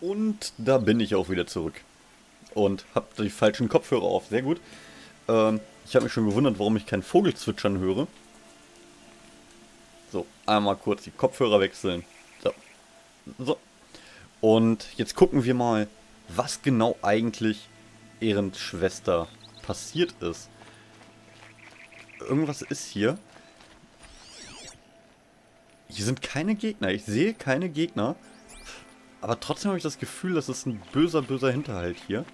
Und da bin ich auch wieder zurück. Und habe die falschen Kopfhörer auf. Sehr gut. Ähm, ich habe mich schon gewundert, warum ich kein Vogelzwitschern höre. So, einmal kurz die Kopfhörer wechseln. So. So. Und jetzt gucken wir mal, was genau eigentlich Ehrens Schwester passiert ist. Irgendwas ist hier. Hier sind keine Gegner. Ich sehe keine Gegner. Aber trotzdem habe ich das Gefühl, das ist ein böser, böser Hinterhalt hier.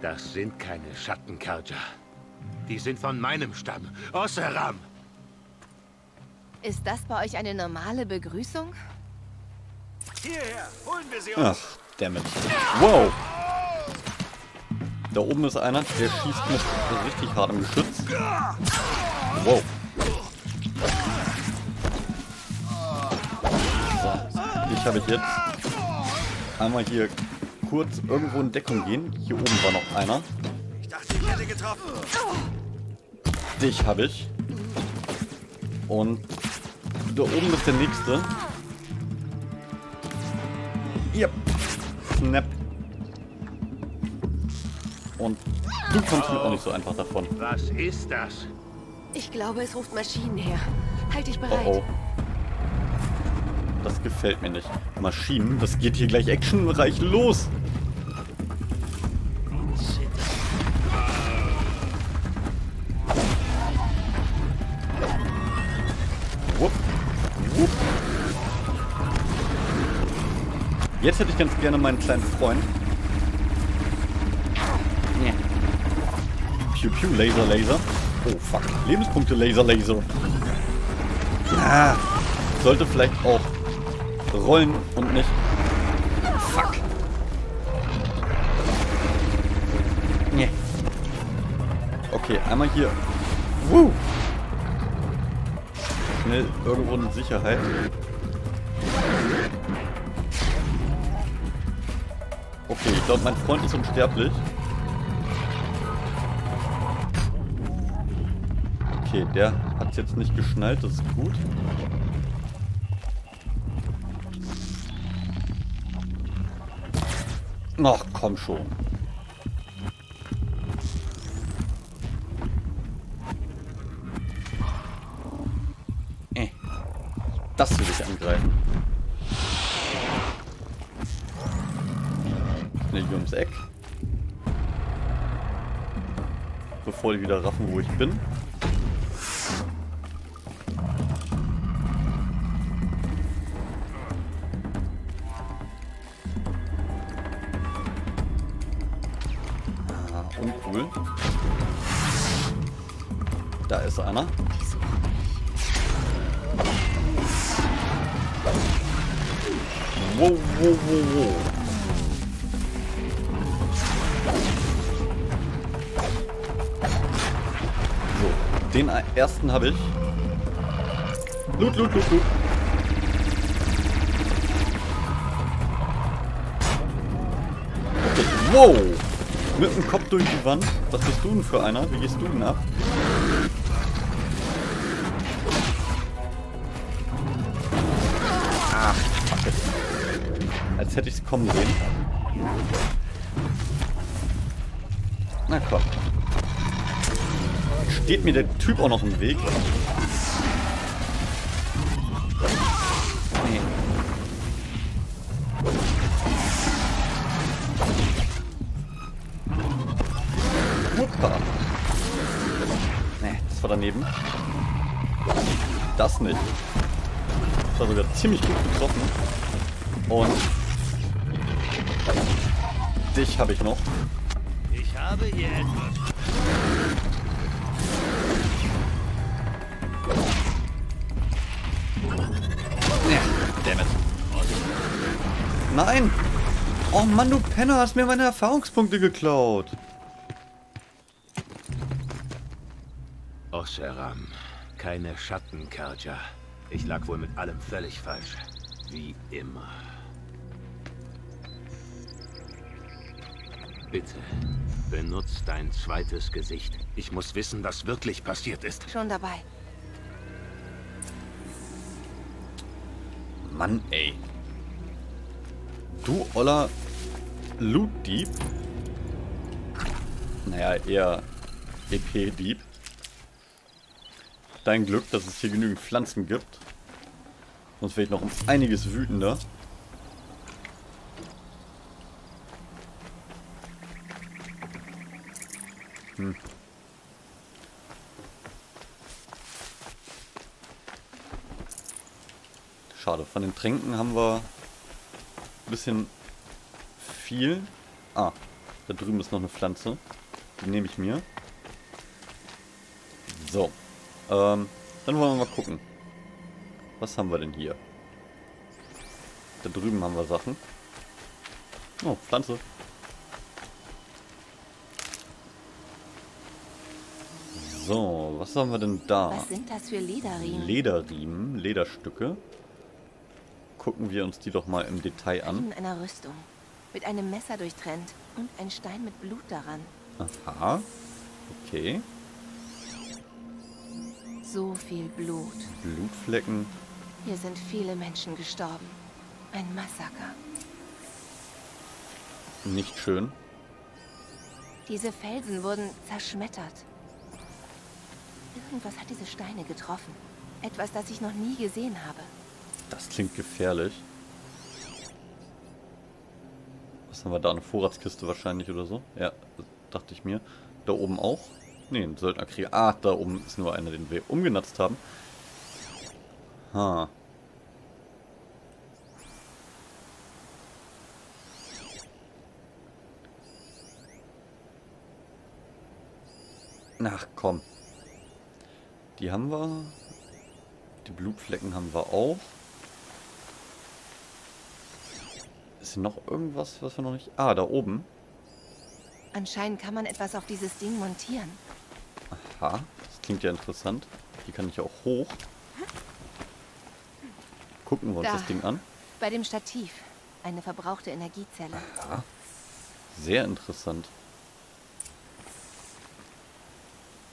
Das sind keine Schattenkarja. Die sind von meinem Stamm, Osseram. Ist das bei euch eine normale Begrüßung? Hierher, holen wir sie uns. Ach, dammit. Wow. Da oben ist einer, der schießt mit richtig hartem Geschütz. Wow. So, dich habe ich jetzt. Einmal hier kurz irgendwo in Deckung gehen. Hier oben war noch einer. Ich dachte, ich hätte getroffen. Dich habe ich. Und da oben ist der nächste. Yep. Snap. Und du kommst mir auch nicht so einfach davon. Was ist das? Ich glaube, es ruft Maschinen her. Halt dich Oh bereit. oh. Das gefällt mir nicht. Maschinen, das geht hier gleich actionreich los. Wupp. Wupp. Jetzt hätte ich ganz gerne meinen kleinen Freund. Piu Piu Laser Laser. Oh fuck. Lebenspunkte Laser Laser. Ja. Sollte vielleicht auch rollen und nicht. Fuck. Nee. Okay, einmal hier. Woo. Schnell irgendwo in Sicherheit. Okay, ich glaube, mein Freund ist unsterblich. Okay, der hat jetzt nicht geschnallt, das ist gut. Ach, komm schon. Äh. Das will ich angreifen. Schnell hier ums Eck. Bevor die wieder raffen, wo ich bin. Uncool. Da ist einer. Wow, wow, wow, wow. So, den ersten habe ich. Loot, loot, loot, loot. Okay, wow. Mit dem Kopf durch die Wand. Was bist du denn für einer? Wie gehst du denn ab? Ach, fuck it. Als hätte ich es kommen sehen. Na komm. Steht mir der Typ auch noch im Weg? Penner, hast mir meine Erfahrungspunkte geklaut. Osseram. Keine Schattenkarja. Ich lag wohl mit allem völlig falsch. Wie immer. Bitte. Benutzt dein zweites Gesicht. Ich muss wissen, was wirklich passiert ist. Schon dabei. Mann, ey. Du oller Loot-Dieb. Naja, eher EP-Dieb. Dein Glück, dass es hier genügend Pflanzen gibt. Sonst wäre ich noch um einiges wütender. Hm. Schade, von den Tränken haben wir ein bisschen viel. Ah, da drüben ist noch eine Pflanze. Die nehme ich mir. So. Ähm, dann wollen wir mal gucken. Was haben wir denn hier? Da drüben haben wir Sachen. Oh, Pflanze. So, was haben wir denn da? Was sind das für Lederriemen? Lederriemen, Lederstücke. Gucken wir uns die doch mal im Detail an. In einer Rüstung. Mit einem Messer durchtrennt und ein Stein mit Blut daran. Aha. Okay. So viel Blut. Blutflecken. Hier sind viele Menschen gestorben. Ein Massaker. Nicht schön. Diese Felsen wurden zerschmettert. Irgendwas hat diese Steine getroffen. Etwas, das ich noch nie gesehen habe. Das klingt gefährlich. Haben wir da? Eine Vorratskiste wahrscheinlich oder so? Ja, dachte ich mir. Da oben auch? Ne, ein Söldnerkrieger. Ah, da oben ist nur einer, den wir umgenutzt haben. Ha. Ach komm. Die haben wir. Die Blutflecken haben wir auch. Ist hier noch irgendwas, was wir noch nicht... Ah, da oben. Anscheinend kann man etwas auf dieses Ding montieren. Aha, das klingt ja interessant. Hier kann ich auch hoch. Gucken wir uns Da. das Ding an. Bei dem Stativ. Eine verbrauchte Energiezelle. Sehr interessant.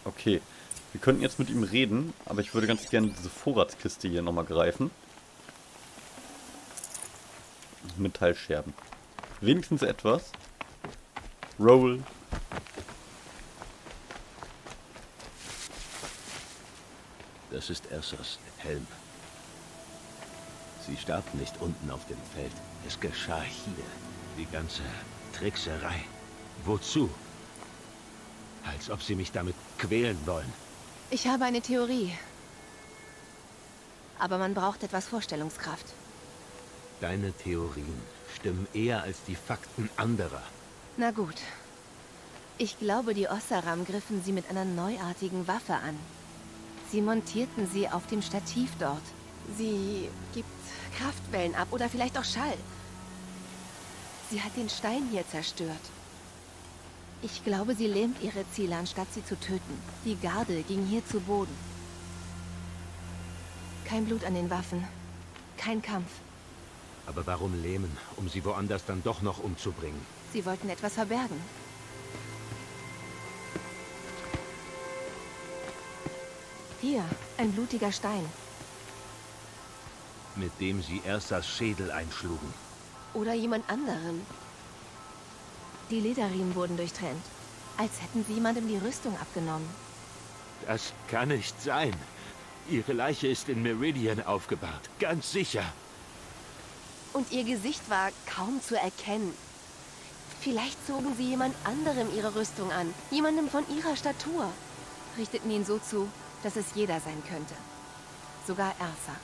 Okay. Wir könnten jetzt mit ihm reden, aber ich würde ganz gerne diese Vorratskiste hier nochmal greifen. Metallscherben. Wenigstens etwas. Roll. Das ist Ersas Helm. Sie starb nicht unten auf dem Feld. Es geschah hier. Die ganze Trickserei. Wozu? Als ob sie mich damit quälen wollen. Ich habe eine Theorie. Aber man braucht etwas Vorstellungskraft. Deine Theorien stimmen eher als die Fakten anderer. Na gut. Ich glaube, die Ossaram griffen sie mit einer neuartigen Waffe an. Sie montierten sie auf dem Stativ dort. Sie gibt Kraftwellen ab oder vielleicht auch Schall. Sie hat den Stein hier zerstört. Ich glaube, sie lähmt ihre Ziele, anstatt sie zu töten. Die Garde ging hier zu Boden. Kein Blut an den Waffen. Kein Kampf. Aber warum lähmen, um sie woanders dann doch noch umzubringen? Sie wollten etwas verbergen. Hier, ein blutiger Stein. Mit dem sie Ersas Schädel einschlugen. Oder jemand anderem. Die Lederriemen wurden durchtrennt. Als hätten sie jemandem die Rüstung abgenommen. Das kann nicht sein. Ihre Leiche ist in Meridian aufgebahrt. Ganz sicher. Und ihr Gesicht war kaum zu erkennen. Vielleicht zogen sie jemand anderem ihre Rüstung an. Jemandem von ihrer Statur. Richteten ihn so zu, dass es jeder sein könnte. Sogar Ersa.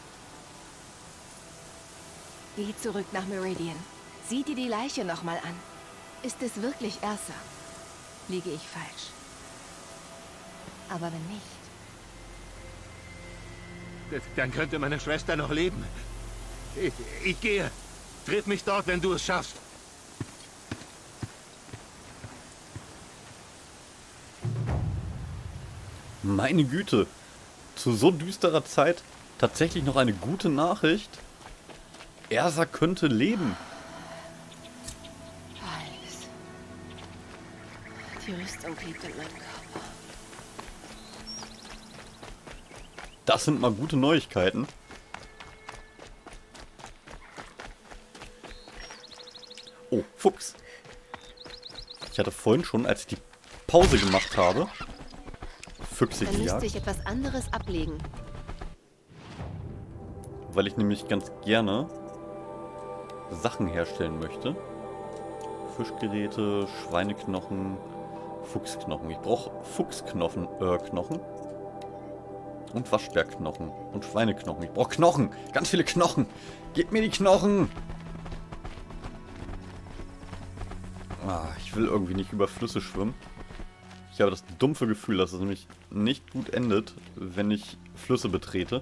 Geh zurück nach Meridian. Sieh dir die Leiche nochmal an. Ist es wirklich Ersa? Liege ich falsch? Aber wenn nicht, Dann könnte meine Schwester noch leben. Ich, ich gehe. Triff mich dort, wenn du es schaffst. Meine Güte. Zu so düsterer Zeit tatsächlich noch eine gute Nachricht. Ersa könnte leben. Alles. Die Rüstung klebt an meinem Körper. Das sind mal gute Neuigkeiten. Oh, Fuchs. Ich hatte vorhin schon, als ich die Pause gemacht habe, Füchse Dann müsste gejagt. ich etwas anderes ablegen. Weil ich nämlich ganz gerne Sachen herstellen möchte. Fischgeräte, Schweineknochen, Fuchsknochen. Ich brauche Fuchsknochen, äh, Knochen. Und Waschbärknochen. Und Schweineknochen. Ich brauche Knochen. Ganz viele Knochen. Gebt mir die Knochen. Ah, ich will irgendwie nicht über Flüsse schwimmen. Ich habe das dumpfe Gefühl, dass es nämlich nicht gut endet, wenn ich Flüsse betrete.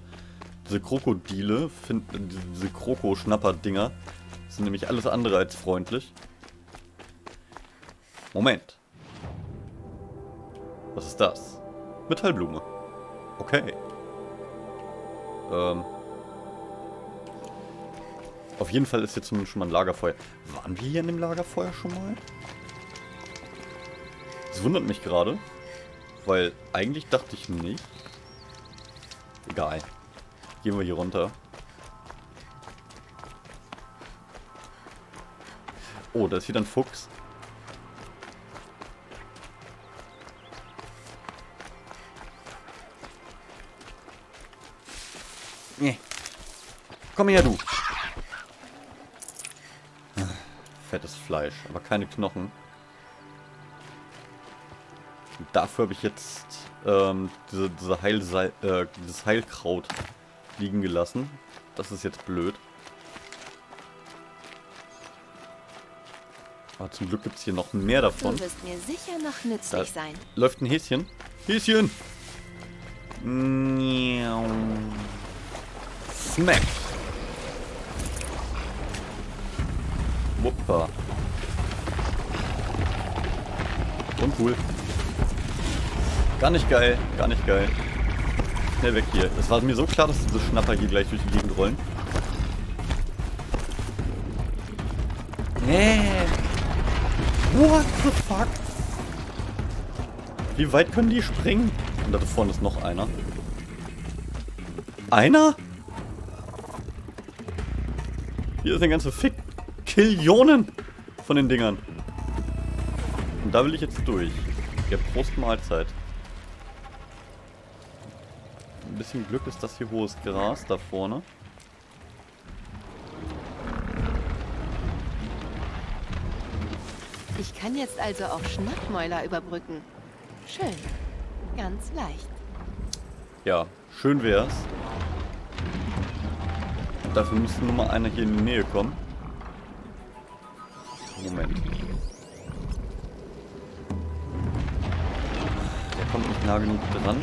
Diese Krokodile, diese Kroko-Schnapper-Dinger, sind nämlich alles andere als freundlich. Moment. Was ist das? Metallblume. Okay. Ähm. Auf jeden Fall ist hier zumindest schon mal ein Lagerfeuer. Waren wir hier in dem Lagerfeuer schon mal? Das wundert mich gerade. Weil eigentlich dachte ich nicht. Egal. Gehen wir hier runter. Oh, da ist wieder ein Fuchs. Nee. Komm her, du. Fettes Fleisch, aber keine Knochen. Und dafür habe ich jetzt ähm, diese, diese Heilsei äh, dieses Heilkraut liegen gelassen. Das ist jetzt blöd. Aber zum Glück gibt es hier noch mehr davon. Du wirst mir sicher noch nützlich Da- sein. Läuft ein Häschen. Häschen! Miau. Smack! Wuppa. Uncool. Gar nicht geil, gar nicht geil. Schnell weg hier. Es war mir so klar, dass diese Schnapper hier gleich durch die Gegend rollen. Nee. What the fuck? Wie weit können die springen? Und da vorne ist noch einer. Einer? Hier ist eine ganze Fick. Killionen von den Dingern. Und da will ich jetzt durch. Ja, Prost Mahlzeit. Ein bisschen Glück ist das hier hohes Gras da vorne. Ich kann jetzt also auch Schnappmäuler überbrücken. Schön. Ganz leicht. Ja, schön wär's. Dafür müsste nur mal einer hier in die Nähe kommen. Moment. Der kommt nicht nah genug dran.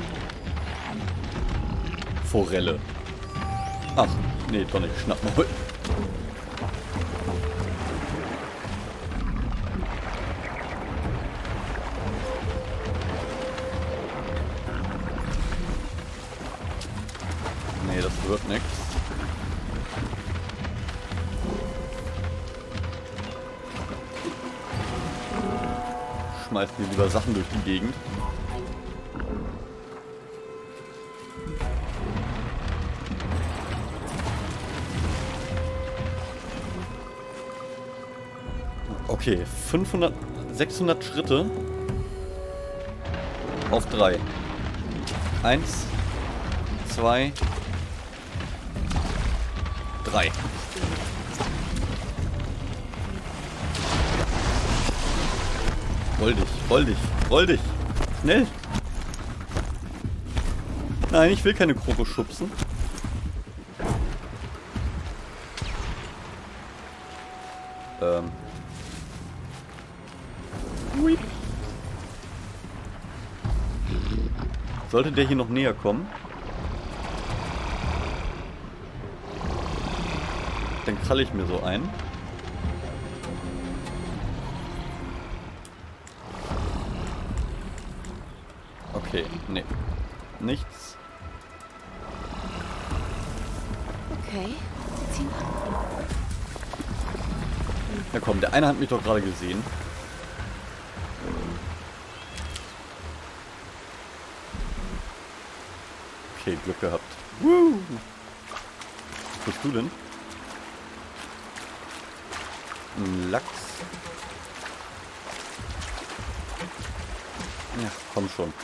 Forelle. Ach, nee, doch nicht. Schnapp mal. Lieber Sachen durch die Gegend. Okay, 500, 600 Schritte auf drei. Eins, zwei, drei. Roll dich, roll dich, roll dich. Schnell. Nein, ich will keine Kroko schubsen. Ähm. Hui. Sollte der hier noch näher kommen, dann kralle ich mir so ein. Okay, nee. Nichts. Okay, sie ziehen ab. Na komm, der eine hat mich doch gerade gesehen. Okay, Glück gehabt. Woo! Was bist du denn? Ein Lachs. Ja, komm schon.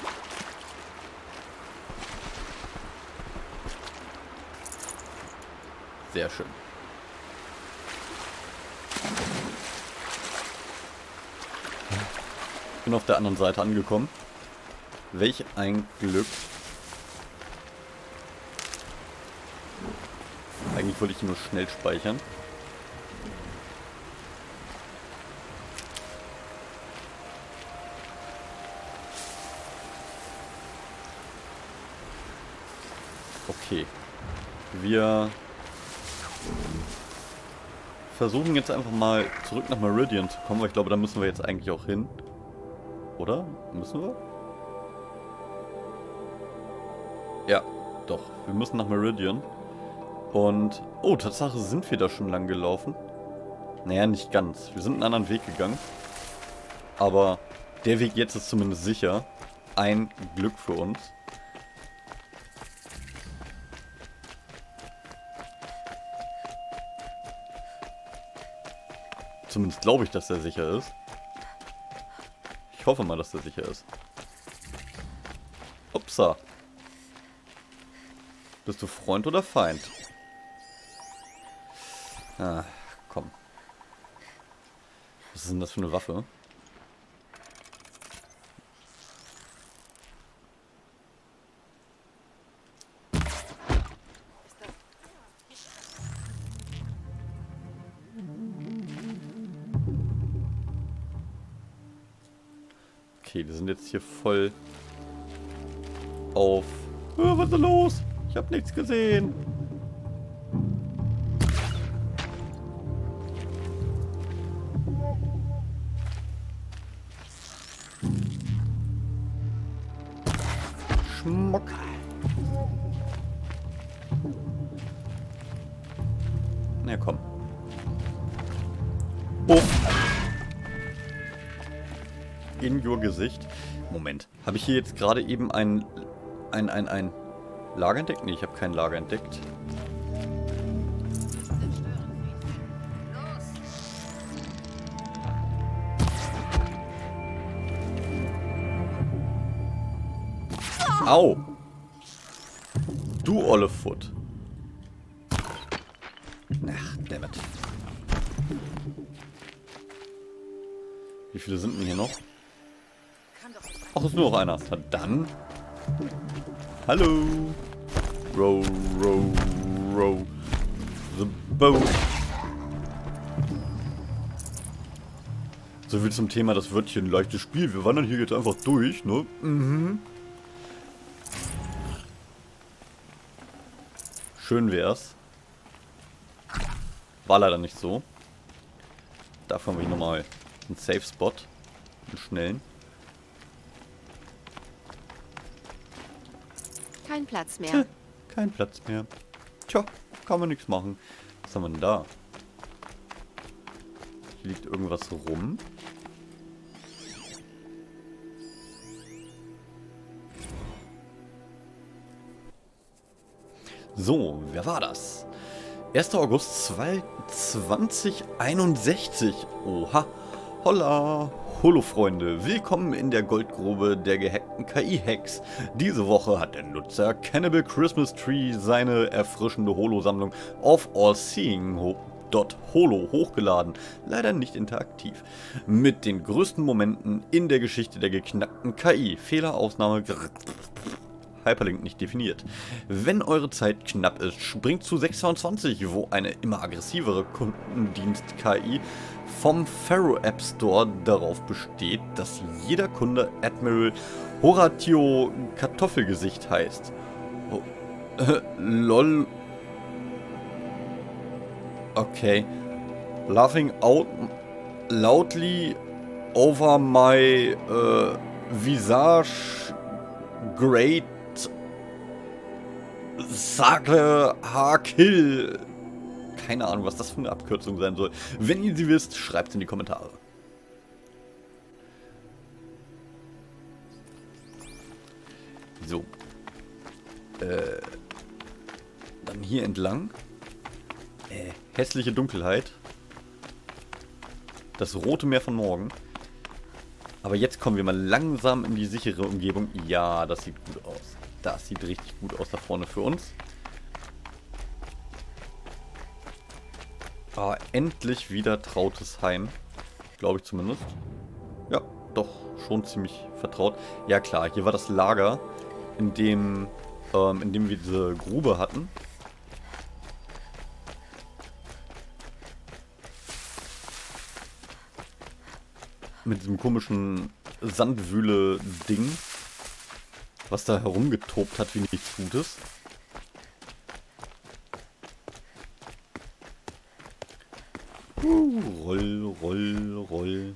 Sehr schön. Bin auf der anderen Seite angekommen. Welch ein Glück. Eigentlich wollte ich nur schnell speichern. Okay. Wir versuchen jetzt einfach mal zurück nach Meridian zu kommen, weil ich glaube, da müssen wir jetzt eigentlich auch hin. Oder? Müssen wir? Ja, doch. Wir müssen nach Meridian. Und, oh, Tatsache sind wir da schon lang gelaufen. Naja, nicht ganz. Wir sind einen anderen Weg gegangen. Aber der Weg jetzt ist zumindest sicher. Ein Glück für uns. Zumindest glaube ich, dass er sicher ist. Ich hoffe mal, dass er sicher ist. Upsa. Bist du Freund oder Feind? Ah, komm. Was ist denn das für eine Waffe? Hier voll auf... Oh, was ist los? Ich habe nichts gesehen. Hier jetzt gerade eben ein, ein, ein, ein Lager entdeckt? Nee, ich habe kein Lager entdeckt. Au! Du olle Foot. Ach, dammit. Wie viele sind denn hier noch? Ach, ist nur noch einer. Dann. Hallo. Row, row, row. The boat. So viel zum Thema, das ein leichtes Spiel. Wir wandern hier jetzt einfach durch, ne? Mhm. Schön wär's. War leider nicht so. Haben wir hier nochmal einen Safe Spot. Einen schnellen. Kein Platz mehr. Tja, kein Platz mehr. Tja, kann man nichts machen. Was haben wir denn da? Hier liegt irgendwas rum. So, wer war das? 1. August 2061. Oha. Holla. Hallo Freunde, willkommen in der Goldgrube der gehackten KI-Hacks. Diese Woche hat der Nutzer Cannibal Christmas Tree seine erfrischende Holo-Sammlung of All Seeing Holo hochgeladen, leider nicht interaktiv. Mit den größten Momenten in der Geschichte der geknackten KI. Fehler, Ausnahme, Hyperlink nicht definiert. Wenn eure Zeit knapp ist, springt zu 622, wo eine immer aggressivere Kundendienst-KI vom Pharaoh App Store darauf besteht, dass jeder Kunde Admiral Horatio Kartoffelgesicht heißt. Oh, äh, lol. Okay. Laughing out loudly over my uh, visage great Sage Hakill. Keine Ahnung, was das für eine Abkürzung sein soll. Wenn ihr sie wisst, schreibt es in die Kommentare. So. Äh, dann hier entlang. Äh, hässliche Dunkelheit. Das rote Meer von morgen. Aber jetzt kommen wir mal langsam in die sichere Umgebung. Ja, das sieht gut aus. Das sieht richtig gut aus da vorne für uns. Ah, endlich wieder trautes Heim. Glaube ich zumindest. Ja, doch, schon ziemlich vertraut. Ja klar, hier war das Lager, in dem, ähm, in dem wir diese Grube hatten. mit diesem komischen Sandwühle-Ding, was da herumgetobt hat wie nichts Gutes. Uh, roll, roll, roll.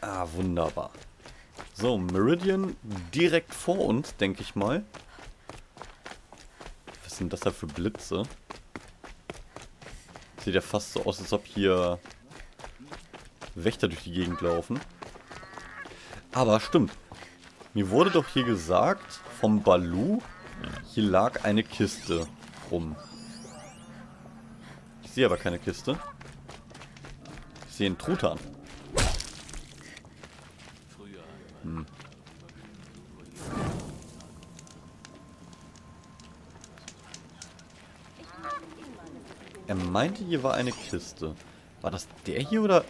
Ah, wunderbar. So, Meridian direkt vor uns, denke ich mal. Was sind das da für Blitze? Sieht ja fast so aus, als ob hier Wächter durch die Gegend laufen. Aber stimmt. Mir wurde doch hier gesagt, vom Balu, hier lag eine Kiste rum. Ich sehe aber keine Kiste. Ich sehe einen Truthahn. Hm. Er meinte, hier war eine Kiste. War das der hier oder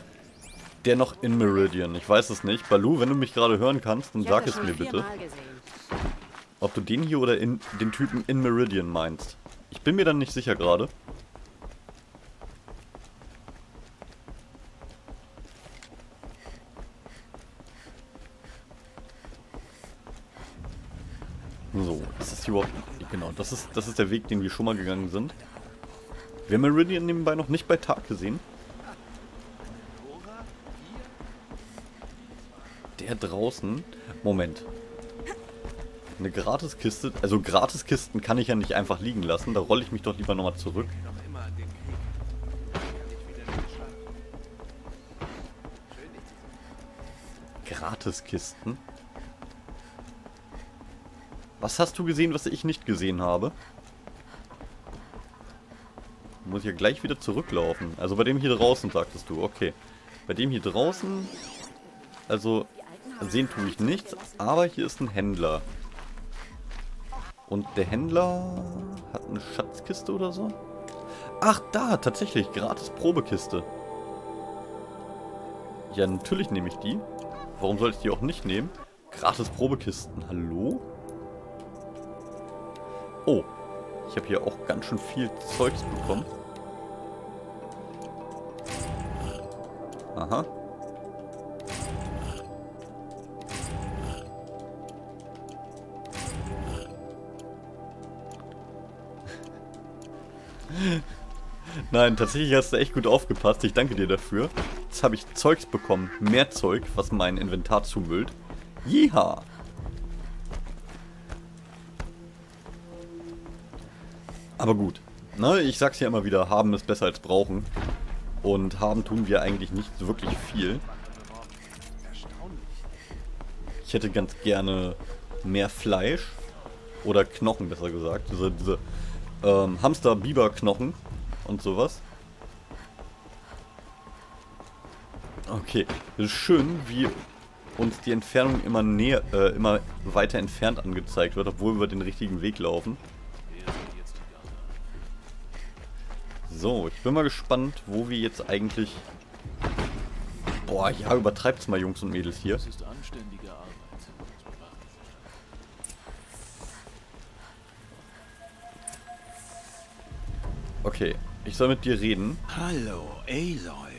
der noch in Meridian? Ich weiß es nicht. Balu, wenn du mich gerade hören kannst, dann sag es mir bitte. Ob du den hier oder in, den Typen in Meridian meinst. Ich bin mir dann nicht sicher gerade. So, ist das hier überhaupt... Genau, das ist, das ist der Weg, den wir schon mal gegangen sind. Wir haben Meridian nebenbei noch nicht bei Tag gesehen. Der draußen... Moment. Eine Gratiskiste... Also Gratiskisten kann ich ja nicht einfach liegen lassen. Da rolle ich mich doch lieber nochmal zurück. Gratiskisten? Was hast du gesehen, was ich nicht gesehen habe? Muss ich ja gleich wieder zurücklaufen. Also bei dem hier draußen, sagtest du. Okay. Bei dem hier draußen... Also, sehen tue ich nichts. Aber hier ist ein Händler. Und der Händler hat eine Schatzkiste oder so? Ach, da, tatsächlich. Gratis Probekiste. Ja, natürlich nehme ich die. Warum soll ich die auch nicht nehmen? Gratis Probekisten. Hallo? Oh. Ich habe hier auch ganz schön viel Zeugs bekommen. Aha. Nein, tatsächlich hast du echt gut aufgepasst. Ich danke dir dafür. Jetzt habe ich Zeugs bekommen. Mehr Zeug, was mein Inventar zumüllt. Jeha! Aber gut. Ne, ich sag's ja immer wieder, haben ist besser als brauchen. Und haben tun wir eigentlich nicht wirklich viel. Ich hätte ganz gerne mehr Fleisch. Oder Knochen, besser gesagt. Diese, diese ähm, Hamster-Biber-Knochen und sowas. Okay, es ist schön, wie uns die Entfernung immer näher, äh, immer weiter entfernt angezeigt wird, obwohl wir den richtigen Weg laufen. So, ich bin mal gespannt, wo wir jetzt eigentlich... Boah, ja, übertreibt's mal, Jungs und Mädels hier. Das. Okay, ich soll mit dir reden. Hallo, Aloy.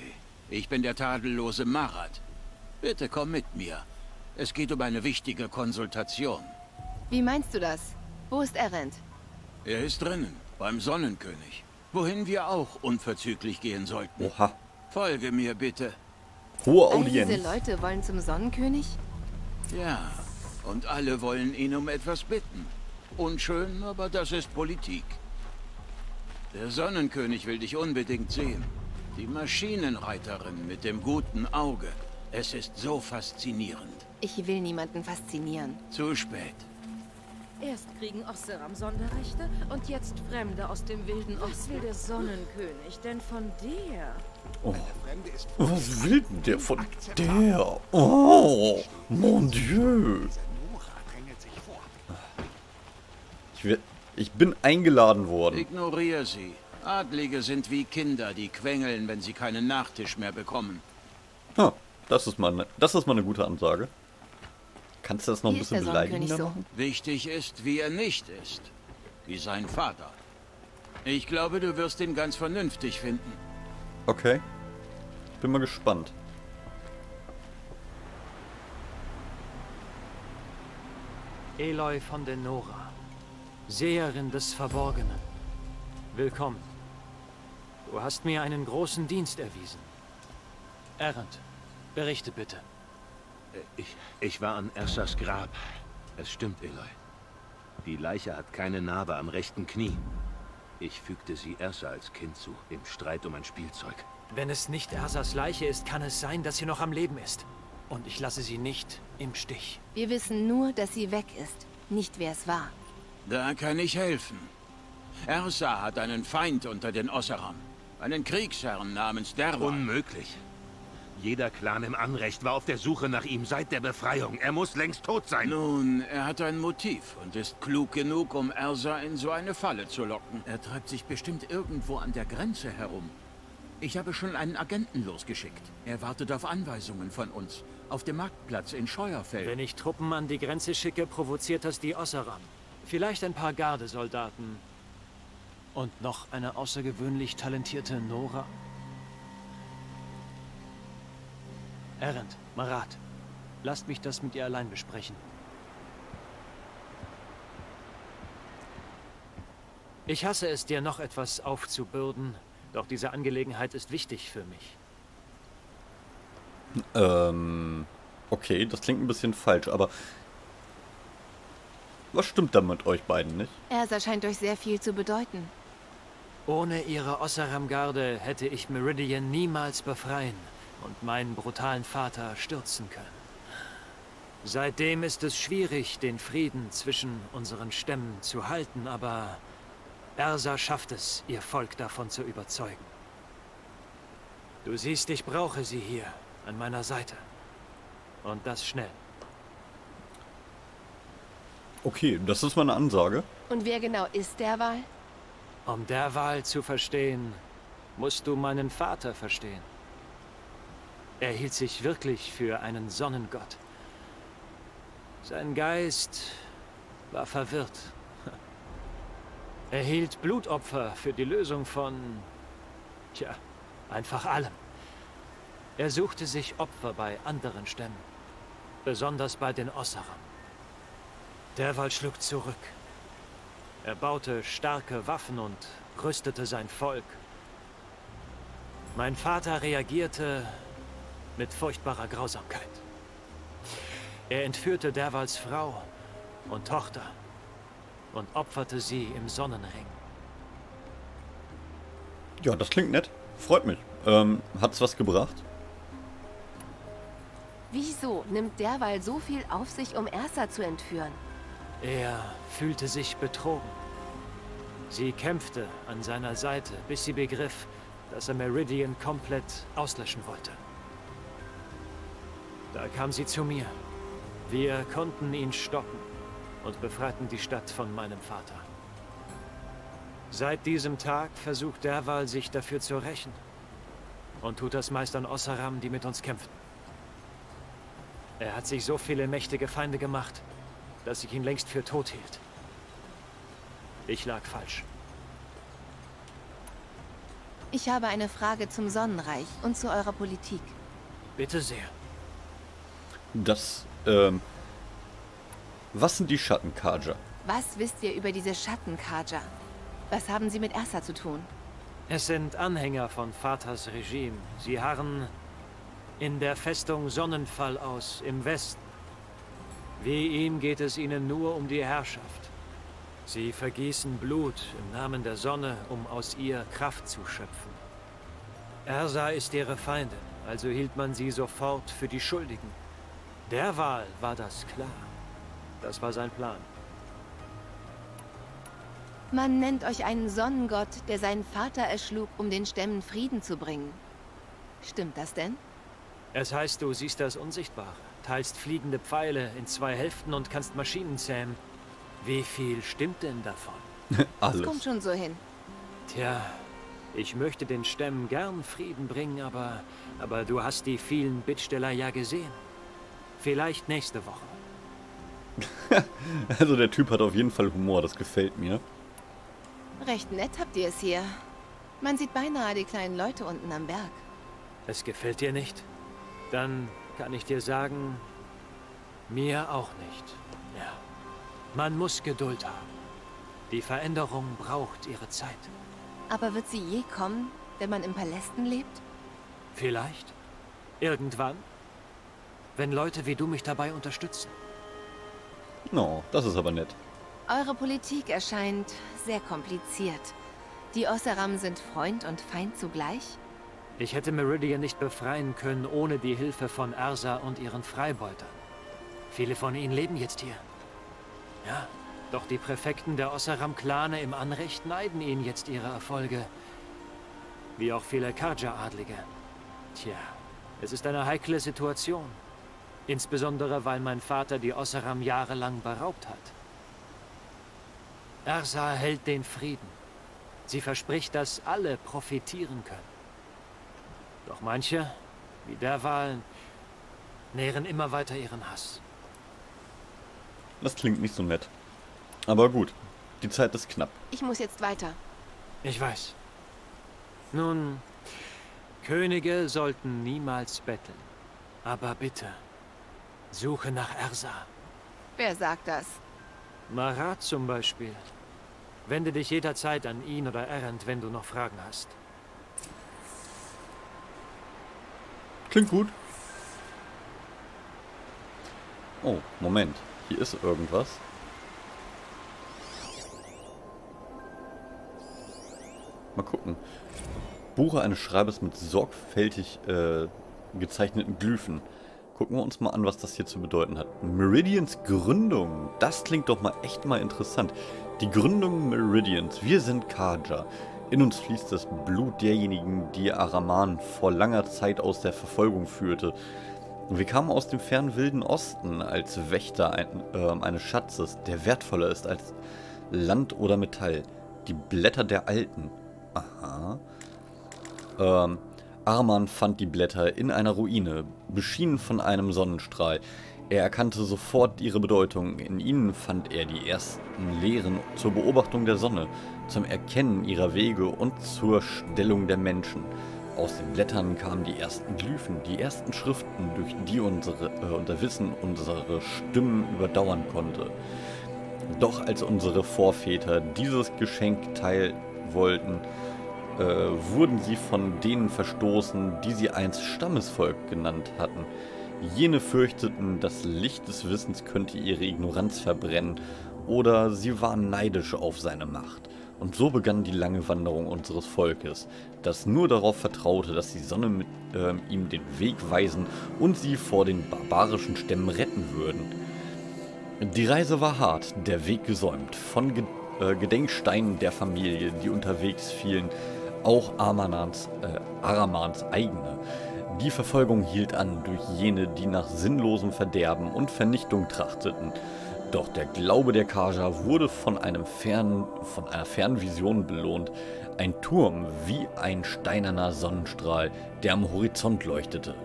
Ich bin der tadellose Marat. Bitte komm mit mir. Es geht um eine wichtige Konsultation. Wie meinst du das? Wo ist Erend? Er ist drinnen, beim Sonnenkönig. Wohin wir auch unverzüglich gehen sollten. Oha. Folge mir bitte. Hohe Audienz. All diese Leute wollen zum Sonnenkönig? Ja, und alle wollen ihn um etwas bitten. Unschön, aber das ist Politik. Der Sonnenkönig will dich unbedingt sehen. Die Maschinenreiterin mit dem guten Auge. Es ist so faszinierend. Ich will niemanden faszinieren. Zu spät. Erst kriegen Osseram Sonderrechte und jetzt Fremde aus dem wilden Osten. will der Sonnenkönig denn von dir? Oh. Was will denn der von der? Oh, mon Dieu. Ich, will, ich bin eingeladen worden. Ignoriere sie. Adlige sind wie Kinder, die quengeln, wenn sie keinen Nachtisch mehr bekommen. Ah, das ist mal, ne, das ist mal eine gute Ansage. Kannst du das noch ein bisschen beleidigender so? machen? Wichtig ist, wie er nicht ist. Wie sein Vater. Ich glaube, du wirst ihn ganz vernünftig finden. Okay. Bin mal gespannt. Eloy von den Nora, Seherin des Verborgenen. Willkommen. Du hast mir einen großen Dienst erwiesen. Errant, berichte bitte. Äh, Ich, ich war an Ersas Grab. Es stimmt, Eloy. Die Leiche hat keine Narbe am rechten Knie. Ich fügte sie Ersa als Kind zu, im Streit um ein Spielzeug. Wenn es nicht Ersas Leiche ist, kann es sein, dass sie noch am Leben ist. Und ich lasse sie nicht im Stich. Wir wissen nur, dass sie weg ist, nicht wer es war. Da kann ich helfen. Ersa hat einen Feind unter den Osseram. Einen Kriegsherrn namens Derwa. Unmöglich. Jeder Clan im Anrecht war auf der Suche nach ihm seit der Befreiung. Er muss längst tot sein. Nun, er hat ein Motiv und ist klug genug, um Ersa in so eine Falle zu locken. Er treibt sich bestimmt irgendwo an der Grenze herum. Ich habe schon einen Agenten losgeschickt. Er wartet auf Anweisungen von uns. Auf dem Marktplatz in Scheuerfeld. Wenn ich Truppen an die Grenze schicke, provoziert das die Osseram. Vielleicht ein paar Gardesoldaten. Und noch eine außergewöhnlich talentierte Nora. Errant, Marat, lasst mich das mit ihr allein besprechen. Ich hasse es, dir noch etwas aufzubürden, doch diese Angelegenheit ist wichtig für mich. Ähm, okay, das klingt ein bisschen falsch, aber was stimmt da mit euch beiden nicht? Ersa scheint euch sehr viel zu bedeuten. Ohne ihre Osseram-Garde hätte ich Meridian niemals befreien und meinen brutalen Vater stürzen können. Seitdem ist es schwierig, den Frieden zwischen unseren Stämmen zu halten, aber Ersa schafft es, ihr Volk davon zu überzeugen. Du siehst, ich brauche sie hier, an meiner Seite. Und das schnell. Okay, das ist mal eine Ansage. Und wer genau ist der Wahl? Um der Wahl zu verstehen, musst du meinen Vater verstehen. Er hielt sich wirklich für einen Sonnengott. Sein Geist war verwirrt. Er hielt Blutopfer für die Lösung von... Tja, einfach allem. Er suchte sich Opfer bei anderen Stämmen. Besonders bei den Ossaram. Derwald schlug zurück. Er baute starke Waffen und rüstete sein Volk. Mein Vater reagierte mit furchtbarer Grausamkeit. Er entführte Derwals Frau und Tochter und opferte sie im Sonnenring. Ja, das klingt nett. Freut mich. Ähm, hat's was gebracht? Wieso nimmt der Wahl so viel auf sich, um Ersa zu entführen? Er fühlte sich betrogen. Sie kämpfte an seiner Seite, bis sie begriff, dass er Meridian komplett auslöschen wollte. Da kam sie zu mir. Wir konnten ihn stoppen und befreiten die Stadt von meinem Vater. Seit diesem Tag versucht Derwal, sich dafür zu rächen. Und tut das meist an Ossaram, die mit uns kämpften. Er hat sich so viele mächtige Feinde gemacht, dass ich ihn längst für tot hielt. Ich lag falsch. Ich habe eine Frage zum Sonnenreich und zu eurer Politik. Bitte sehr. Das, ähm... Was sind die Schattenkaja? Was wisst ihr über diese Schattenkaja? Was haben sie mit Ersa zu tun? Es sind Anhänger von Vaters Regime. Sie harren in der Festung Sonnenfall aus, im Westen. Wie ihm geht es ihnen nur um die Herrschaft. Sie vergießen Blut im Namen der Sonne, um aus ihr Kraft zu schöpfen. Ersa ist ihre Feindin, also hielt man sie sofort für die Schuldigen. Der Wahl war das klar. Das war sein Plan. Man nennt euch einen Sonnengott, der seinen Vater erschlug, um den Stämmen Frieden zu bringen. Stimmt das denn? Es heißt, du siehst das Unsichtbare, teilst fliegende Pfeile in zwei Hälften und kannst Maschinen zähmen. Wie viel stimmt denn davon? Das kommt schon so hin. Tja, ich möchte den Stämmen gern Frieden bringen, aber, aber du hast die vielen Bittsteller ja gesehen. Vielleicht nächste Woche. also der Typ hat auf jeden Fall Humor, das gefällt mir. Recht nett habt ihr es hier. Man sieht beinahe die kleinen Leute unten am Berg. Es gefällt dir nicht? Dann kann ich dir sagen, mir auch nicht. Ja. Man muss Geduld haben. Die Veränderung braucht ihre Zeit. Aber wird sie je kommen, wenn man im Palästen lebt? Vielleicht. Irgendwann. Wenn Leute wie du mich dabei unterstützen. No, das ist aber nett. Eure Politik erscheint sehr kompliziert. Die Osseram sind Freund und Feind zugleich? Ich hätte Meridian nicht befreien können ohne die Hilfe von Ersa und ihren Freibeutern. Viele von ihnen leben jetzt hier. Ja, doch die Präfekten der Osseram-Klane im Anrecht neiden ihnen jetzt ihre Erfolge. Wie auch viele Karja-Adlige. Tja, es ist eine heikle Situation. Insbesondere, weil mein Vater die Osseram jahrelang beraubt hat. Ersa hält den Frieden. Sie verspricht, dass alle profitieren können. Doch manche, wie der Wahlen, nähren immer weiter ihren Hass. Das klingt nicht so nett. Aber gut, die Zeit ist knapp. Ich muss jetzt weiter. Ich weiß. Nun, Könige sollten niemals betteln. Aber bitte, suche nach Ersa. Wer sagt das? Marat zum Beispiel. Wende dich jederzeit an ihn oder Erend, wenn du noch Fragen hast. Klingt gut. Oh, Moment. Hier ist irgendwas. Mal gucken. Buche eines Schreibers mit sorgfältig äh, gezeichneten Glyphen. Gucken wir uns mal an, was das hier zu bedeuten hat. Meridians Gründung. Das klingt doch mal echt mal interessant. Die Gründung Meridians. Wir sind Kaja. In uns fließt das Blut derjenigen, die Araman vor langer Zeit aus der Verfolgung führte. Wir kamen aus dem fernen wilden Osten als Wächter ein, äh, eines Schatzes, der wertvoller ist als Land oder Metall. Die Blätter der Alten. Aha. Ähm, Arman fand die Blätter in einer Ruine, beschienen von einem Sonnenstrahl. Er erkannte sofort ihre Bedeutung. In ihnen fand er die ersten Lehren zur Beobachtung der Sonne, zum Erkennen ihrer Wege und zur Stellung der Menschen. Aus den Blättern kamen die ersten Glyphen, die ersten Schriften, durch die unsere, äh, unser Wissen unsere Stimmen überdauern konnte. Doch als unsere Vorväter dieses Geschenk teilen wollten, äh, wurden sie von denen verstoßen, die sie einst Stammesvolk genannt hatten. Jene fürchteten, das Licht des Wissens könnte ihre Ignoranz verbrennen, oder sie waren neidisch auf seine Macht. Und so begann die lange Wanderung unseres Volkes, das nur darauf vertraute, dass die Sonne mit äh, ihm den Weg weisen und sie vor den barbarischen Stämmen retten würden. Die Reise war hart, der Weg gesäumt, von Ge äh, Gedenksteinen der Familie, die unterwegs fielen, auch Amanans, äh, Aramans eigene. Die Verfolgung hielt an durch jene, die nach sinnlosem Verderben und Vernichtung trachteten. Doch der Glaube der Kaja wurde von, einem fernen, von einer fernen Vision belohnt. Ein Turm wie ein steinerner Sonnenstrahl, der am Horizont leuchtete.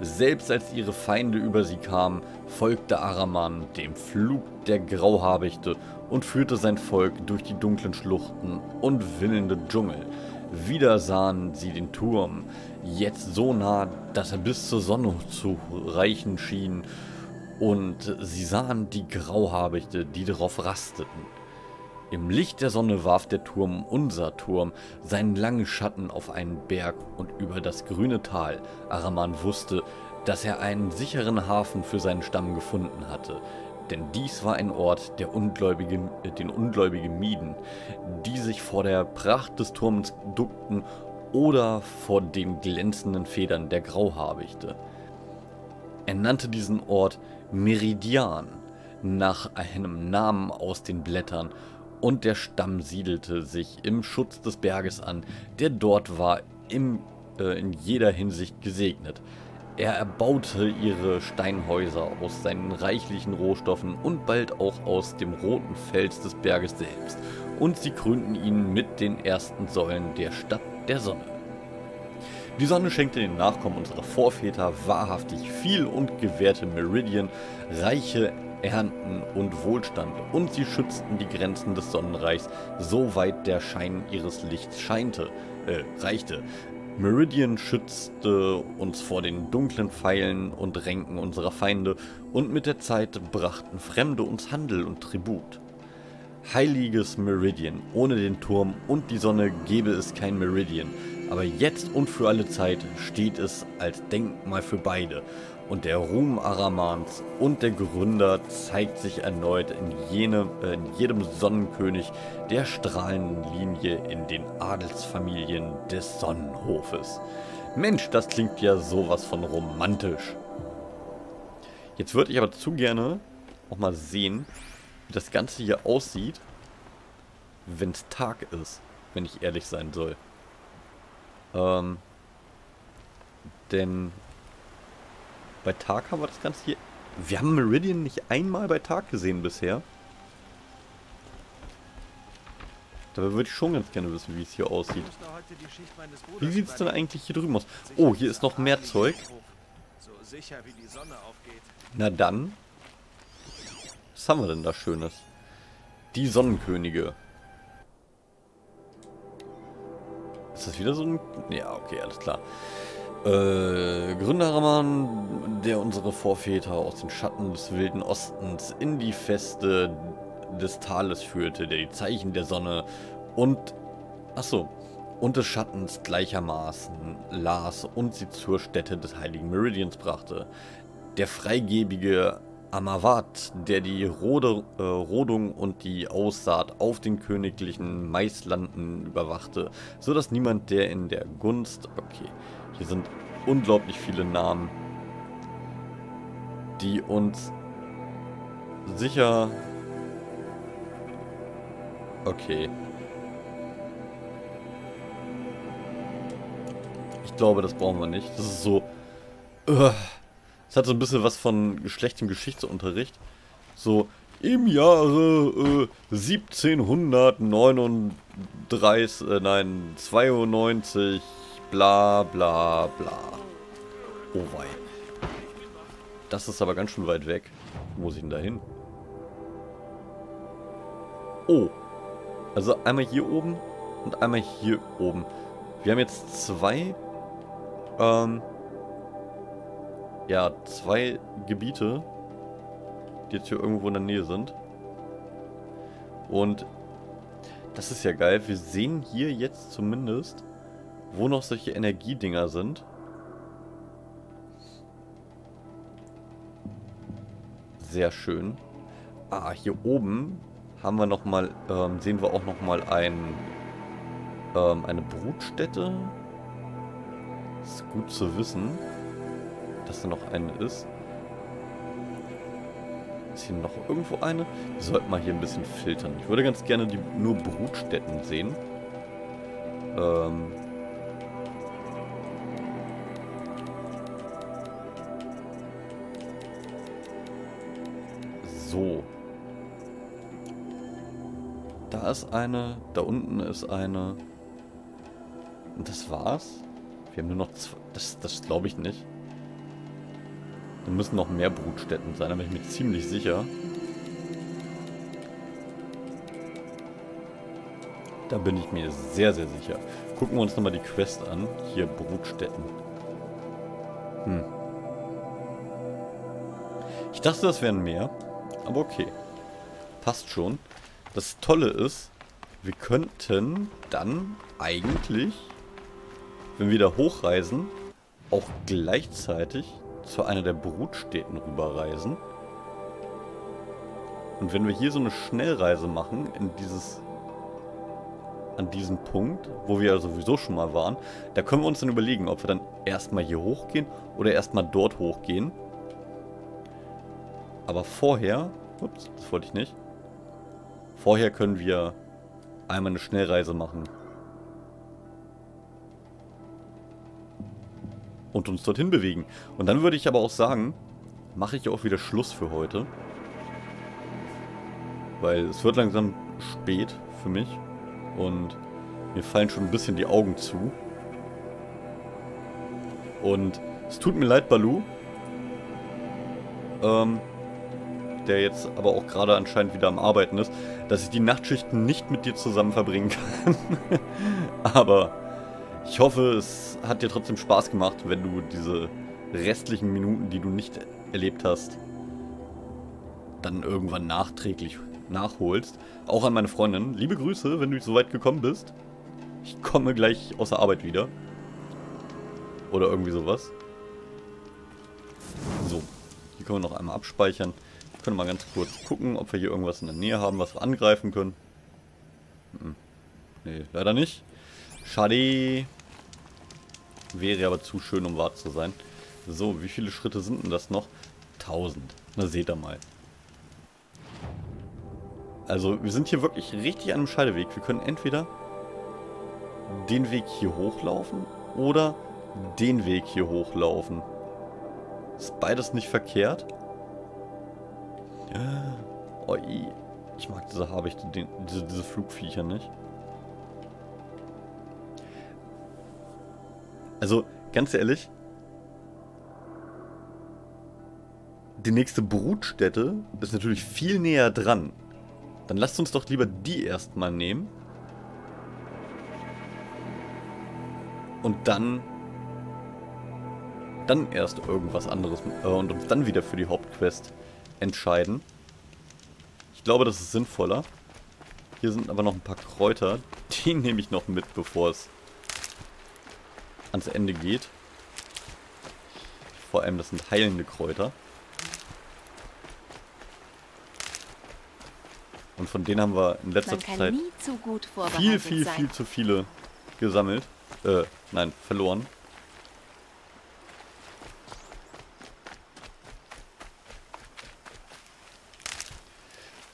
Selbst als ihre Feinde über sie kamen, folgte Araman dem Flug der Grauhabichte und führte sein Volk durch die dunklen Schluchten und winnende Dschungel. Wieder sahen sie den Turm, jetzt so nah, dass er bis zur Sonne zu reichen schien, und sie sahen die Grauhabichte, die darauf rasteten. Im Licht der Sonne warf der Turm, unser Turm, seinen langen Schatten auf einen Berg und über das grüne Tal. Araman wusste, dass er einen sicheren Hafen für seinen Stamm gefunden hatte, denn dies war ein Ort, der Ungläubige, den Ungläubige mieden, die sich vor der Pracht des Turms duckten oder vor den glänzenden Federn der Grauhabichte. Er nannte diesen Ort Meridian, nach einem Namen aus den Blättern, und der Stamm siedelte sich im Schutz des Berges an, der dort war im, äh, in jeder Hinsicht gesegnet. Er erbaute ihre Steinhäuser aus seinen reichlichen Rohstoffen und bald auch aus dem roten Fels des Berges selbst, und sie krönten ihn mit den ersten Säulen der Stadt der Sonne. Die Sonne schenkte den Nachkommen unserer Vorväter wahrhaftig viel und gewährte Meridian reiche Ernten und Wohlstand und sie schützten die Grenzen des Sonnenreichs, soweit der Schein ihres Lichts scheinte, äh, reichte. Meridian schützte uns vor den dunklen Pfeilen und Ränken unserer Feinde und mit der Zeit brachten Fremde uns Handel und Tribut. Heiliges Meridian, ohne den Turm und die Sonne gäbe es kein Meridian, aber jetzt und für alle Zeit steht es als Denkmal für beide und der Ruhm Aramans und der Gründer zeigt sich erneut in, jene, in jedem Sonnenkönig der strahlenden Linie in den Adelsfamilien des Sonnenhofes. Mensch, das klingt ja sowas von romantisch. Jetzt würde ich aber zu gerne auch mal sehen, wie das Ganze hier aussieht, wenn es Tag ist, wenn ich ehrlich sein soll. Ähm, denn bei Tag haben wir das Ganze hier... Wir haben Meridian nicht einmal bei Tag gesehen bisher. Dabei würde ich schon ganz gerne wissen, wie es hier aussieht. Wie sieht es denn eigentlich hier drüben aus? Oh, hier ist noch mehr Zeug. Na dann. Was haben wir denn da Schönes? Die Sonnenkönige. Ist das wieder so ein... Ja, okay, alles klar. Äh, Gründermann, der unsere Vorväter aus den Schatten des wilden Ostens in die Feste des Tales führte, der die Zeichen der Sonne und, achso, und des Schattens gleichermaßen las und sie zur Stätte des heiligen Meridians brachte. Der freigebige Amavat, der die Rode, äh, Rodung und die Aussaat auf den königlichen Maislanden überwachte, so dass niemand, der in der Gunst, okay, hier sind unglaublich viele Namen, die uns sicher... Okay. Ich glaube, das brauchen wir nicht. Das ist so... Es hat so ein bisschen was von schlechtem Geschichtsunterricht. So, im Jahre äh, 1739, äh, nein, 92 Bla bla bla. Oh wei. Das ist aber ganz schön weit weg. Wo muss ich denn da hin? Oh. Also einmal hier oben und einmal hier oben. Wir haben jetzt zwei, ähm, ja, zwei Gebiete, die jetzt hier irgendwo in der Nähe sind. Und das ist ja geil. Wir sehen hier jetzt zumindest, wo noch solche Energiedinger sind. Sehr schön. Ah, hier oben haben wir noch mal, ähm, sehen wir auch noch mal ein, ähm, eine Brutstätte. Ist gut zu wissen, dass da noch eine ist. Ist hier noch irgendwo eine? Wir sollten mal hier ein bisschen filtern. Ich würde ganz gerne die nur Brutstätten sehen. Ähm, Da ist eine, da unten ist eine. Und das war's? Wir haben nur noch zwei. Das, das glaube ich nicht. Da müssen noch mehr Brutstätten sein, da bin ich mir ziemlich sicher. Da bin ich mir sehr, sehr sicher. Gucken wir uns nochmal die Quest an. Hier, Brutstätten. Hm. Ich dachte, das wären mehr. Aber okay. Passt schon. Das Tolle ist, wir könnten dann eigentlich, wenn wir da hochreisen, auch gleichzeitig zu einer der Brutstätten rüberreisen. Und wenn wir hier so eine Schnellreise machen, in dieses an diesem Punkt, wo wir ja sowieso schon mal waren. Da können wir uns dann überlegen, ob wir dann erstmal hier hochgehen oder erstmal dort hochgehen. Aber vorher, ups, das wollte ich nicht. Vorher können wir einmal eine Schnellreise machen. Und uns dorthin bewegen. Und dann würde ich aber auch sagen, mache ich auch wieder Schluss für heute. Weil es wird langsam spät für mich. Und mir fallen schon ein bisschen die Augen zu. Und es tut mir leid, Balu. Ähm, der jetzt aber auch gerade anscheinend wieder am Arbeiten ist, dass ich die Nachtschichten nicht mit dir zusammen verbringen kann. aber ich hoffe, es hat dir trotzdem Spaß gemacht, wenn du diese restlichen Minuten, die du nicht erlebt hast, dann irgendwann nachträglich nachholst. Auch an meine Freundin. Liebe Grüße, wenn du so weit gekommen bist. Ich komme gleich aus der Arbeit wieder. Oder irgendwie sowas. So. Hier können wir noch einmal abspeichern. Können mal ganz kurz gucken, ob wir hier irgendwas in der Nähe haben, was wir angreifen können. Hm. Nee, leider nicht. Schade. Wäre aber zu schön, um wahr zu sein. So, wie viele Schritte sind denn das noch? 1000. Na, seht ihr mal. Also, wir sind hier wirklich richtig an einem Scheideweg. Wir können entweder den Weg hier hochlaufen oder den Weg hier hochlaufen. Ist beides nicht verkehrt. Oh, ich mag diese Habichte, diese, diese Flugviecher nicht. Also, ganz ehrlich, die nächste Brutstätte ist natürlich viel näher dran. Dann lasst uns doch lieber die erstmal nehmen. Und dann... Dann erst irgendwas anderes äh, und uns dann wieder für die Hauptquest entscheiden. Ich glaube, das ist sinnvoller. Hier sind aber noch ein paar Kräuter. Die nehme ich noch mit, bevor es ans Ende geht. Vor allem, das sind heilende Kräuter. Und von denen haben wir in letzter Zeit viel, viel, sein. viel zu viele gesammelt. Äh, nein, verloren.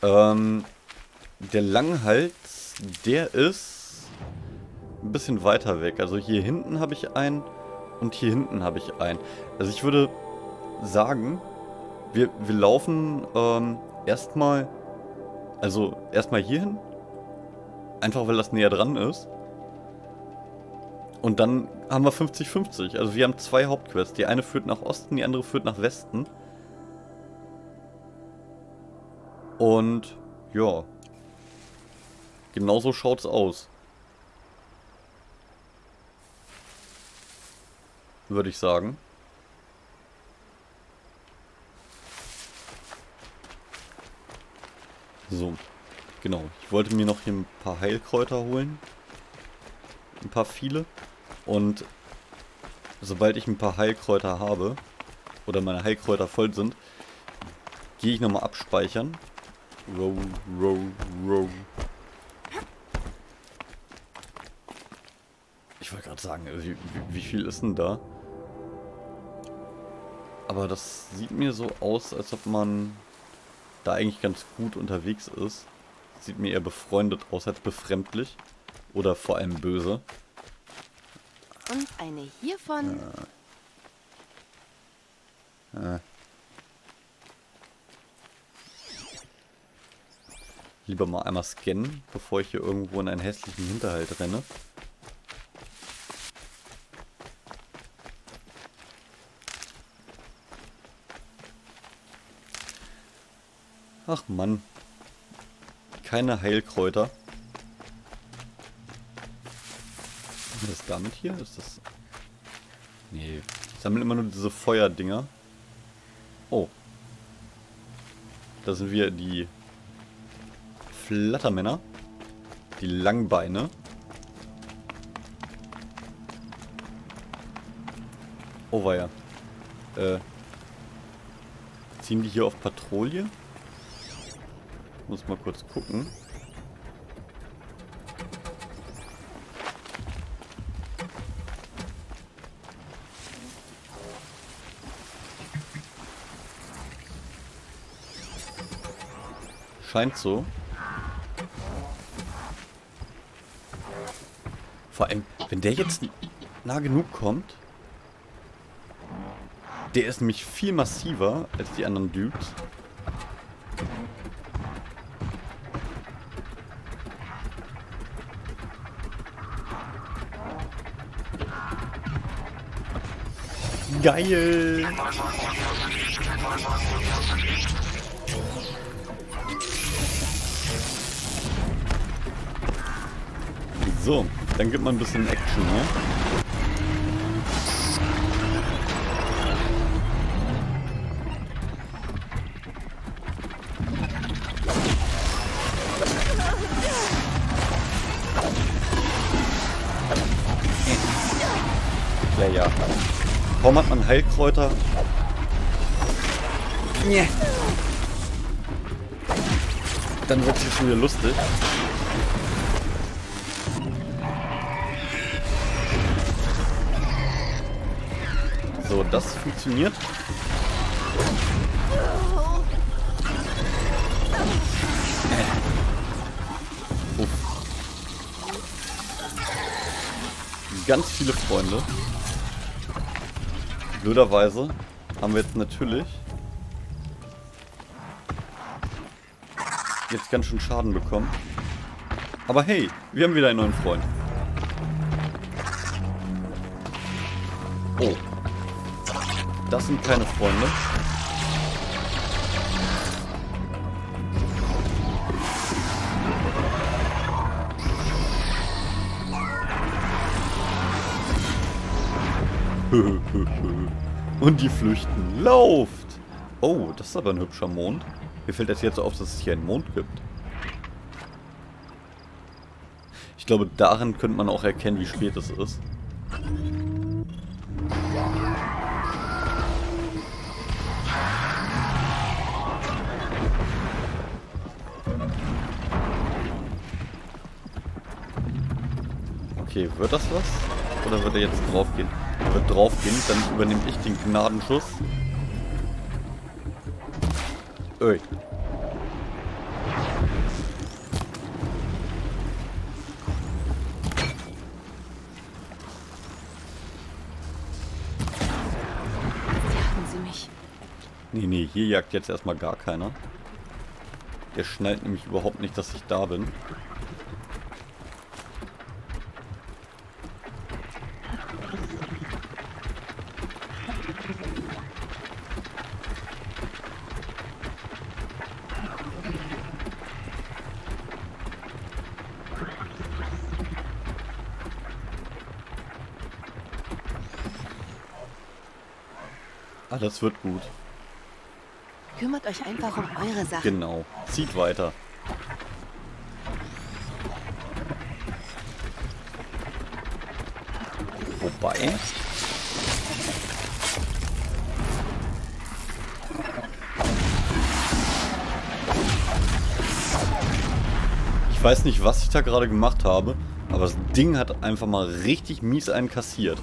Ähm, der Langhals, der ist ein bisschen weiter weg. Also hier hinten habe ich einen und hier hinten habe ich einen. Also ich würde sagen, wir, wir laufen ähm, erstmal also erstmal hierhin. Einfach weil das näher dran ist. Und dann haben wir 50-50. Also wir haben zwei Hauptquests. Die eine führt nach Osten, die andere führt nach Westen. Und ja. Genauso schaut's aus. Würde ich sagen. So, genau. Ich wollte mir noch hier ein paar Heilkräuter holen. Ein paar viele. Und sobald ich ein paar Heilkräuter habe, oder meine Heilkräuter voll sind, gehe ich nochmal abspeichern. Row, row, row. Ich wollte gerade sagen, wie, wie, viel ist denn da? Aber das sieht mir so aus, als ob man da eigentlich ganz gut unterwegs ist. Sieht mir eher befreundet aus als befremdlich. Oder vor allem böse. Und eine hiervon. Ja. Äh. Lieber mal einmal scannen, bevor ich hier irgendwo in einen hässlichen Hinterhalt renne. Ach Mann. Keine Heilkräuter. Was ist das damit hier? Ist das... Nee. Ich sammle immer nur diese Feuerdinger. Oh. Da sind wir die Flattermänner. Die Langbeine. Oh weia. Äh. Ziehen die hier auf Patrouille? Muss mal kurz gucken. Scheint so. Vor allem, wenn der jetzt nah genug kommt. Der ist nämlich viel massiver als die anderen Dukes. Geil! So, dann gibt man ein bisschen Action, ne? Player. Warum hat man Heilkräuter? Nee. Dann wird es schon wieder lustig. Das funktioniert. Uff. Ganz viele Freunde. Blöderweise haben wir jetzt natürlich jetzt ganz schön Schaden bekommen. Aber hey, wir haben wieder einen neuen Freund. Das sind keine Freunde. Und die flüchten. Lauft! Oh, das ist aber ein hübscher Mond. Mir fällt das jetzt auf, dass es hier einen Mond gibt. Ich glaube, darin könnte man auch erkennen, wie spät es ist. Wird das was? Oder wird er jetzt draufgehen? Er wird draufgehen, dann übernehme ich den Gnadenschuss. Ui. Jagen Sie mich. Nee, nee, hier jagt jetzt erstmal gar keiner. Der schnallt nämlich überhaupt nicht, dass ich da bin. Alles wird gut. Kümmert euch einfach um eure Sachen. Genau. Zieht weiter. Wobei... Ich weiß nicht, was ich da gerade gemacht habe, aber das Ding hat einfach mal richtig mies einen kassiert.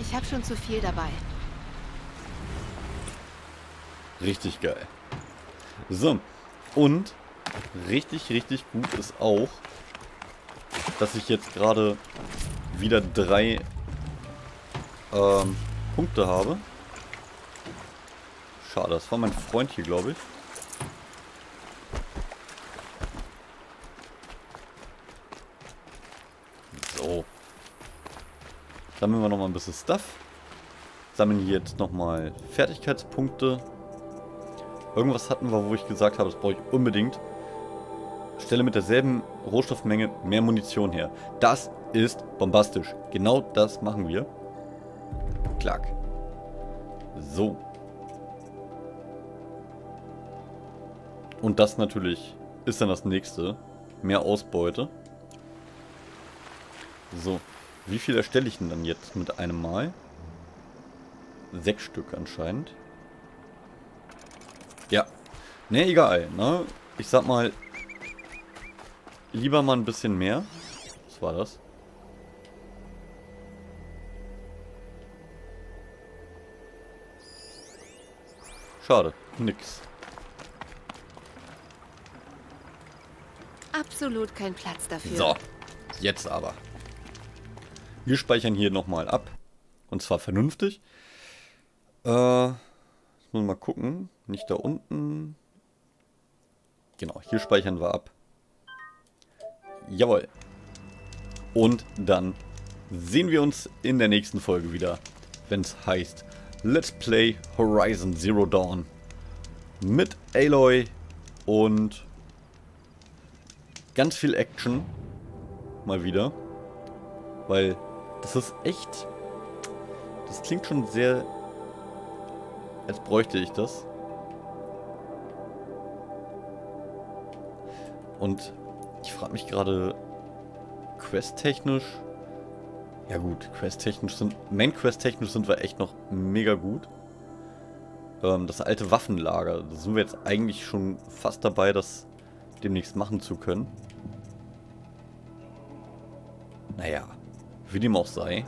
Ich habe schon zu viel dabei. Richtig geil. So. Und richtig, richtig gut ist auch, dass ich jetzt gerade wieder drei ähm, Punkte habe. Schade, das war mein Freund hier, glaube ich. So. Sammeln wir nochmal ein bisschen Stuff. Sammeln hier jetzt nochmal Fertigkeitspunkte. Irgendwas hatten wir, wo ich gesagt habe, das brauche ich unbedingt. Stelle mit derselben Rohstoffmenge mehr Munition her. Das ist bombastisch. Genau das machen wir. Klack. So. Und das natürlich ist dann das nächste. Mehr Ausbeute. So. Wie viel erstelle ich denn dann jetzt mit einem Mal? Sechs Stück anscheinend. Ja. Ne, egal, ne? Ich sag mal, lieber mal ein bisschen mehr. Was war das? Schade, nix. absolut kein Platz dafür. So, jetzt aber. Wir speichern hier nochmal ab. Und zwar vernünftig. Äh, jetzt muss mal gucken. Nicht da unten. Genau, hier speichern wir ab. Jawohl. Und dann sehen wir uns in der nächsten Folge wieder, wenn es heißt Let's Play Horizon Zero Dawn mit Aloy und ganz viel Action. Mal wieder. Weil das ist echt... Das klingt schon sehr... Als bräuchte ich das. Und ich frage mich gerade... Quest-technisch... Ja gut, Quest-technisch sind... Main-Quest-technisch sind wir echt noch mega gut. Ähm, das alte Waffenlager, da sind wir jetzt eigentlich schon fast dabei, das demnächst machen zu können. Naja, wie dem auch sei.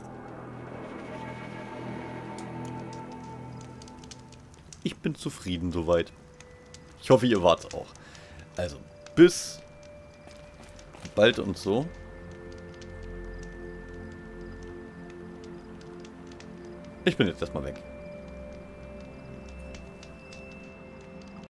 Ich bin zufrieden soweit. Ich hoffe, ihr wart's auch. Also, bis bald und so. Ich bin jetzt erstmal weg.